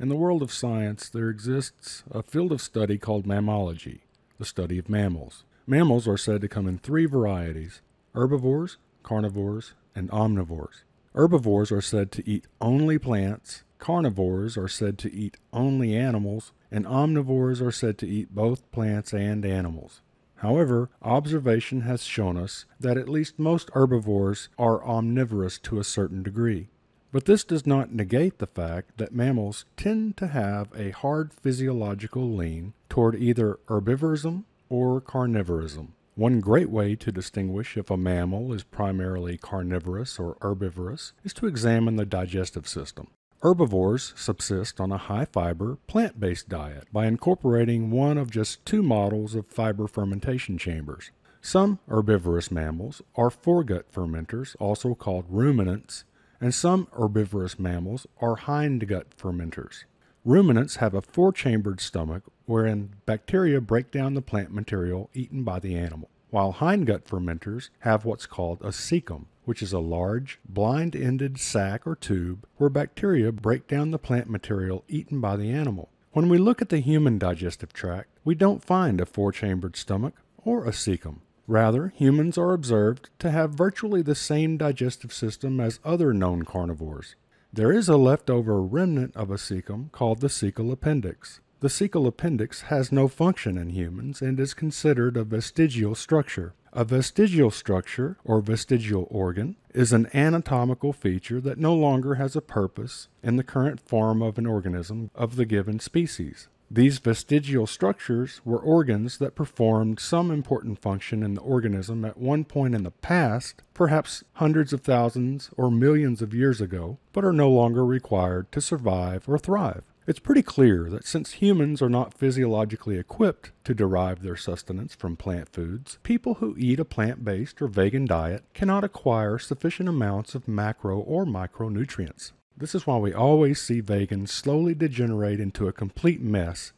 In the world of science, there exists a field of study called mammalogy, the study of mammals. Mammals are said to come in three varieties herbivores, carnivores, and omnivores. Herbivores are said to eat only plants, carnivores are said to eat only animals, and omnivores are said to eat both plants and animals. However, observation has shown us that at least most herbivores are omnivorous to a certain degree. But this does not negate the fact that mammals tend to have a hard physiological lean toward either herbivorism or carnivorism. One great way to distinguish if a mammal is primarily carnivorous or herbivorous is to examine the digestive system. Herbivores subsist on a high fiber, plant based diet by incorporating one of just two models of fiber fermentation chambers. Some herbivorous mammals are foregut fermenters, also called ruminants, and some herbivorous mammals are hindgut fermenters. Ruminants have a four chambered stomach wherein bacteria break down the plant material eaten by the animal, while hindgut fermenters have what's called a cecum, which is a large, blind ended sac or tube where bacteria break down the plant material eaten by the animal. When we look at the human digestive tract, we don't find a four chambered stomach or a cecum. Rather, humans are observed to have virtually the same digestive system as other known carnivores. There is a leftover remnant of a cecum called the cecal appendix. The cecal appendix has no function in humans and is considered a vestigial structure. A vestigial structure, or vestigial organ, is an anatomical feature that no longer has a purpose in the current form of an organism of the given species. These vestigial structures were organs that performed some important function in the organism at one point in the past, perhaps hundreds of thousands or millions of years ago, but are no longer required to survive or thrive. It's pretty clear that since humans are not physiologically equipped to derive their sustenance from plant foods, people who eat a plant based or vegan diet cannot acquire sufficient amounts of macro or micronutrients. This is why we always see vegans slowly degenerate into a complete mess,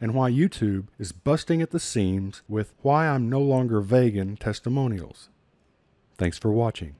and why YouTube is busting at the seams with why I'm no longer vegan testimonials. Thanks for watching.